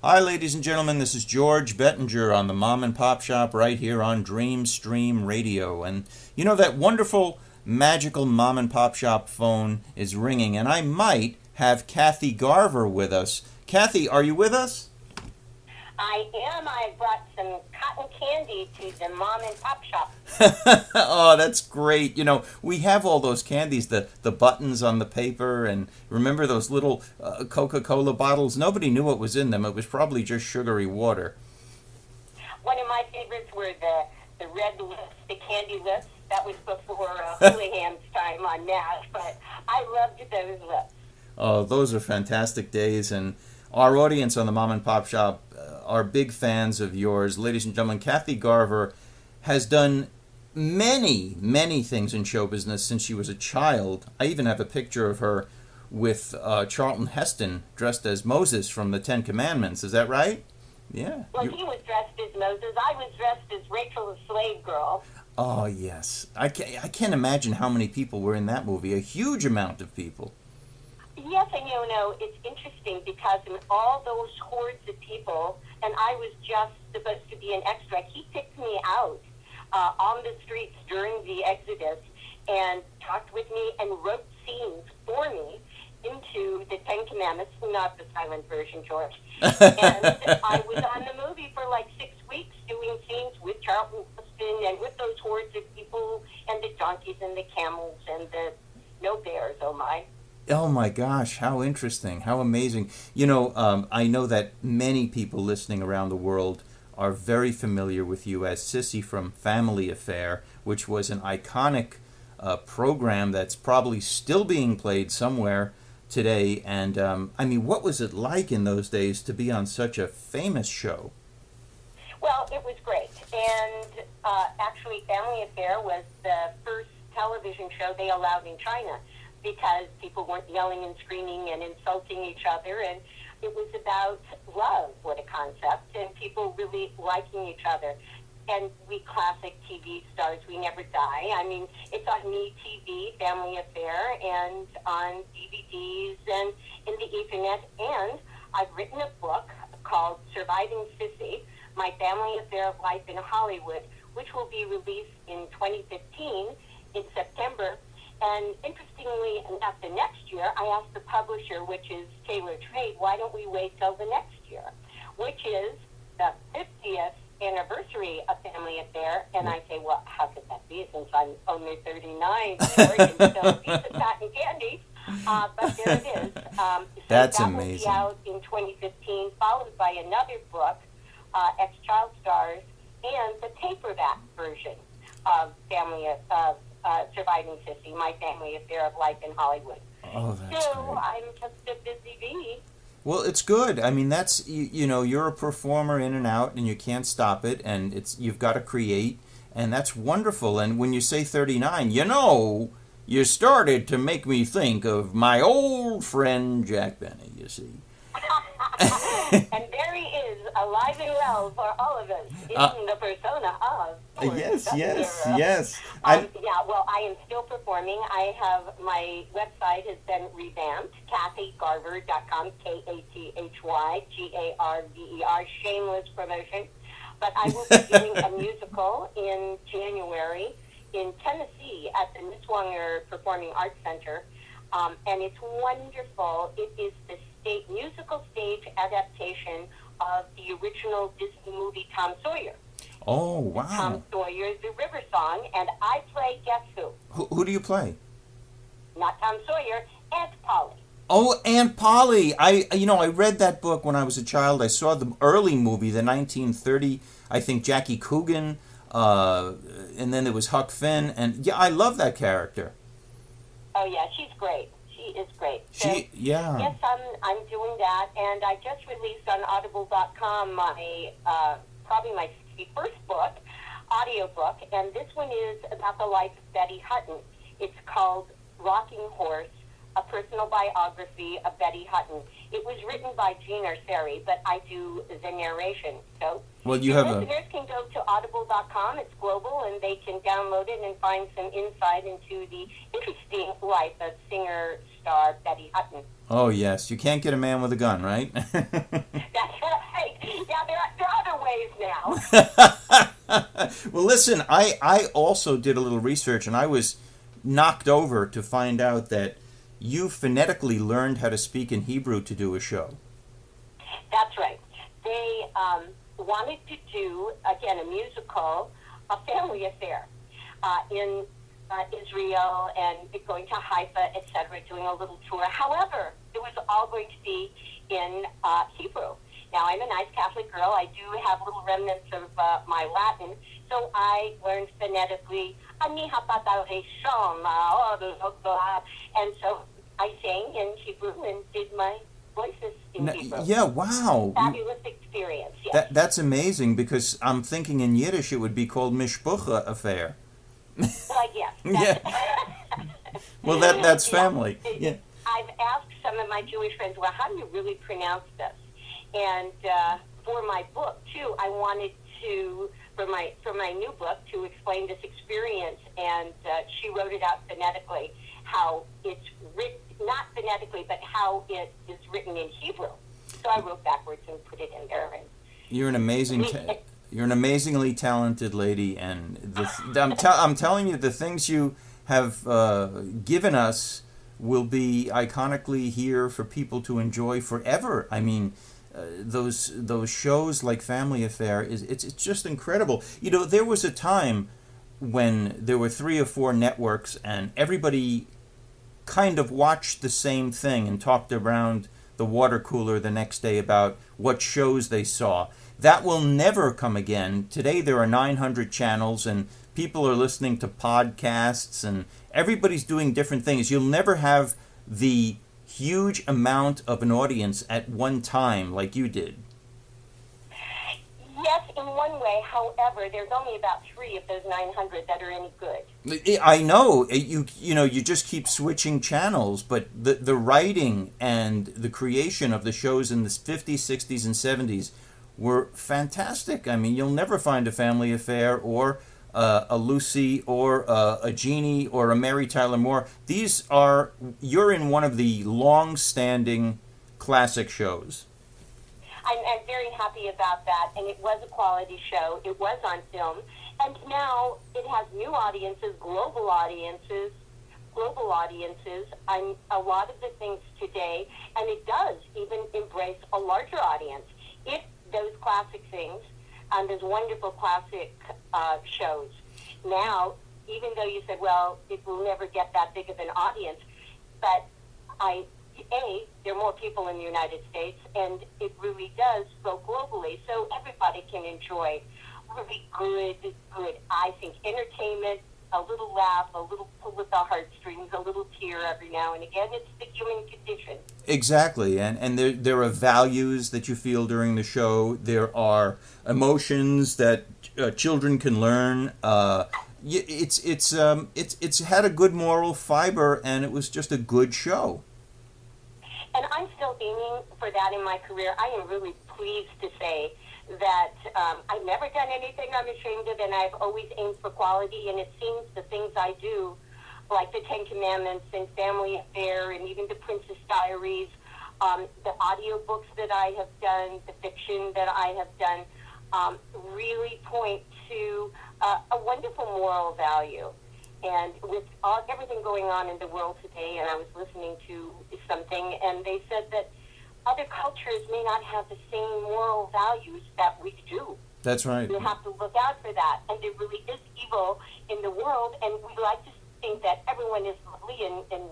Hi, ladies and gentlemen. This is George Bettinger on the Mom and Pop Shop right here on Dreamstream Radio. And you know, that wonderful, magical Mom and Pop Shop phone is ringing, and I might have Kathy Garver with us. Kathy, are you with us? I am. I brought some cotton candy to the mom and pop shop. oh, that's great. You know, we have all those candies, the, the buttons on the paper, and remember those little uh, Coca Cola bottles? Nobody knew what was in them. It was probably just sugary water. One of my favorites were the, the red lips, the candy lips. That was before uh, Houlihan's time on that, but I loved those lips. Oh, those are fantastic days, and our audience on the Mom and Pop Shop are big fans of yours. Ladies and gentlemen, Kathy Garver has done many, many things in show business since she was a child. I even have a picture of her with uh, Charlton Heston dressed as Moses from the Ten Commandments. Is that right? Yeah. Well, you... he was dressed as Moses. I was dressed as Rachel, the slave girl. Oh yes, I can't, I can't imagine how many people were in that movie. A huge amount of people. Yes, and you know, it's interesting because in all those hordes of people, and I was just supposed to be an extra, he picked me out uh, on the streets during the Exodus and talked with me and wrote scenes for me into the Ten Commandments, not the silent version, George. and I was on the movie for like six weeks doing scenes with Charlton Heston and with those hordes of people and the donkeys and the camels and the no bears, oh my. Oh my gosh, how interesting, how amazing. You know, um, I know that many people listening around the world are very familiar with you as Cissy from Family Affair, which was an iconic uh, program that's probably still being played somewhere today. And um, I mean, what was it like in those days to be on such a famous show? Well, it was great. And uh, actually, Family Affair was the first television show they allowed in China because people weren't yelling and screaming and insulting each other. And it was about love, what a concept, and people really liking each other. And we classic TV stars, we never die. I mean, it's on MeTV, Family Affair, and on DVDs and in the Ethernet. And I've written a book called Surviving Cissy, My Family Affair of Life in Hollywood, which will be released in 2015 in September and interestingly enough, the next year, I asked the publisher, which is Taylor Trade, why don't we wait till the next year, which is the 50th anniversary of Family Affair. And I say, well, how could that be since I'm only 39 and still a piece of cotton candy? Uh, but there it is. Um, so That's that amazing. will be out in 2015, followed by another book, uh, Ex Child Stars, and the paperback version of Family of uh, Uh, surviving Cissy, My Family Affair of Life in Hollywood. Oh, that's so great. I'm just a busy bee. Well, it's good. I mean, that's you, you know, you're a performer in and out, and you can't stop it, and it's you've got to create, and that's wonderful. And when you say 39, you know, you started to make me think of my old friend Jack Benny. You see. and there is, alive and well for all of us, in uh, the persona of. Yes, yes, yes. Um, yeah, well, I am still performing. I have my website has been revamped, kathygarver.com, K A T H Y G A R V E R, shameless promotion. But I will be doing a musical in January in Tennessee at the Niswonger Performing Arts Center. Um, and it's wonderful. It is the state musical stage adaptation of the original Disney movie Tom Sawyer. Oh wow! Tom Sawyer, the River Song, and I play guess who? Who, who do you play? Not Tom Sawyer, Aunt Polly. Oh, Aunt Polly! I you know I read that book when I was a child. I saw the early movie, the 1930, I think Jackie Coogan, uh, and then there was Huck Finn, and yeah, I love that character. Oh yeah, she's great. She is great. So, she yeah. Yes, I'm I'm doing that, and I just released on Audible.com my uh, probably my first book, audio book, and this one is about the life of Betty Hutton. It's called Rocking Horse, a personal biography of Betty Hutton. It was written by Gene Arceri, but I do the narration. So well, you have listeners a... can go to audible.com. It's global, and they can download it and find some insight into the interesting life of singer star Betty Hutton. Oh yes, you can't get a man with a gun, right? That's right. Yeah, there are, there are other ways now. well, listen, I, I also did a little research and I was knocked over to find out that you phonetically learned how to speak in Hebrew to do a show. That's right. They um, wanted to do, again, a musical, a family affair uh, in uh, Israel and going to Haifa, etc., doing a little tour. However, it was all going to be in uh, Hebrew. Now, I'm a nice Catholic girl. I do have little remnants of uh, my Latin, so I learned phonetically. And so I sang in Hebrew and did my voices in N- Hebrew. Yeah, wow. Fabulous experience. Yes. That, that's amazing because I'm thinking in Yiddish it would be called Mishpucha affair. Well, yes. Yeah. Well, that that's family. Yeah. I've asked some of my Jewish friends, well, how do you really pronounce this? And uh, for my book too, I wanted to for my for my new book to explain this experience, and uh, she wrote it out phonetically how it's written, not phonetically, but how it is written in Hebrew. So I wrote backwards and put it in there. And You're an amazing. Ta- you're an amazingly talented lady, and the, th- I'm, te- I'm telling you, the things you have uh, given us will be iconically here for people to enjoy forever. I mean, Uh, those those shows like Family Affair is it's it's just incredible. You know, there was a time when there were three or four networks, and everybody kind of watched the same thing and talked around the water cooler the next day about what shows they saw. That will never come again. Today there are 900 channels and people are listening to podcasts and everybody's doing different things. You'll never have the huge amount of an audience at one time like you did. yes, in one way. However, there's only about three of those 900 that are any good. I know uh, you you know you just keep switching channels, but the the writing and the creation of the shows in the 50s, 60s, and 70s were fantastic. I mean, you'll never find a Family Affair or uh, a Lucy or uh, a Jeannie or a Mary Tyler Moore. These are you're in one of the long-standing classic shows. I'm, I'm very happy about that, and it was a quality show. It was on film, and now it has new audiences, global audiences, global audiences. I'm a lot of the things today, and it does even embrace a larger audience. It those classic things, and those wonderful classic uh, shows. Now, even though you said, well, it will never get that big of an audience, but I a, there are more people in the United States, and it really does go globally, so everybody can enjoy really good, good, I think, entertainment, a little laugh, a little pull with the heartstrings, a little tear every now and again. It's the human condition. Exactly, and and there there are values that you feel during the show. There are emotions that uh, children can learn. Uh, it's it's um it's it's had a good moral fiber, and it was just a good show. And I'm still aiming for that in my career. I am really pleased to say that um, I've never done anything I'm ashamed of, and I've always aimed for quality. And it seems the things I do, like the Ten Commandments and Family Affair, and even the Princess Diaries, um, the audiobooks that I have done, the fiction that I have done, um, really point to uh, a wonderful moral value. And with all, everything going on in the world today, and I was listening to something, and they said that other cultures may not have the same moral values that we do. That's right. You have to look out for that. And there really is evil in the world, and we like to think that everyone is lovely and, and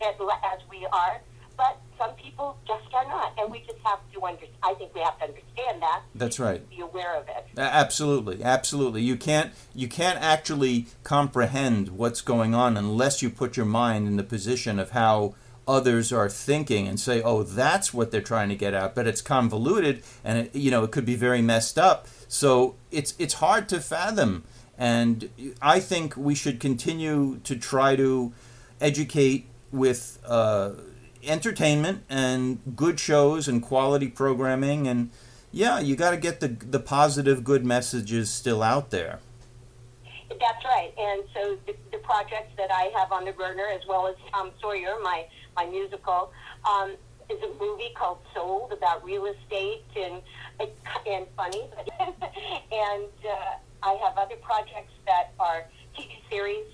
as we are, but some people just are not, and we just have to under. I think we have to understand that. That's right. Be aware of it. Absolutely, absolutely. You can't you can't actually comprehend what's going on unless you put your mind in the position of how others are thinking and say, "Oh, that's what they're trying to get at." But it's convoluted, and it, you know it could be very messed up. So it's it's hard to fathom. And I think we should continue to try to educate with uh, entertainment and good shows and quality programming and yeah, you got to get the the positive, good messages still out there. That's right. And so the, the projects that I have on the burner, as well as Tom Sawyer, my, my musical, um, is a movie called Sold about real estate and and funny, and I have other projects that are TV series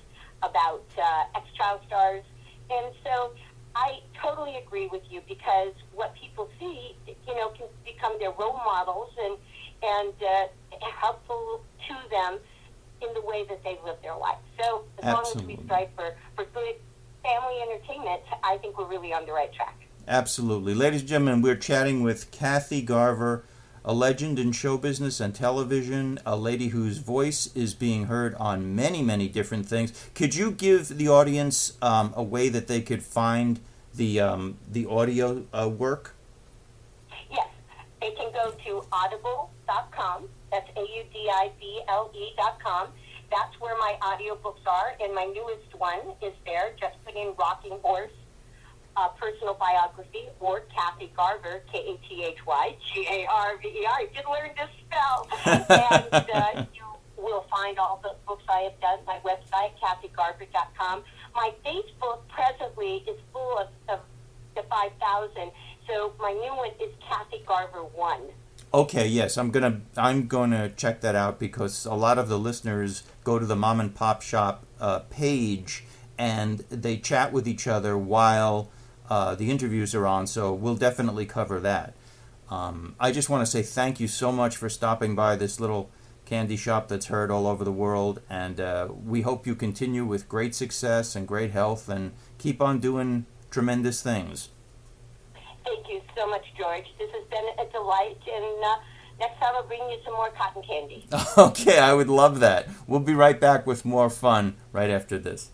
about uh, ex child stars. And so I totally agree with you because what people see, you know, can become their role models and, and uh, helpful to them in the way that they live their life. So as Absolutely. long as we strive for, for good family entertainment, I think we're really on the right track. Absolutely. Ladies and gentlemen, we're chatting with Kathy Garver a legend in show business and television, a lady whose voice is being heard on many, many different things. Could you give the audience um, a way that they could find the um, the audio uh, work? Yes, they can go to audible.com. That's A-U-D-I-B-L-E.com. That's where my audiobooks are, and my newest one is there. Just put in Rocking Horse uh, Personal Biography or Kathy Garver, K-A-T-H-Y, G-A-R-V-E-R. I did learn to spell. and uh, you will find all the books I have done. My website, kathygarver.com. My Facebook presently is full of, of the 5,000. So my new one is Kathy Garver 1. Okay, yes, I'm gonna I'm gonna check that out because a lot of the listeners go to the mom and pop shop uh, page and they chat with each other while uh, the interviews are on. So we'll definitely cover that. Um, I just want to say thank you so much for stopping by this little candy shop that's heard all over the world, and uh, we hope you continue with great success and great health and keep on doing tremendous things. Thank you so much, George. This has been a delight, and uh, next time I'll bring you some more cotton candy. Okay, I would love that. We'll be right back with more fun right after this.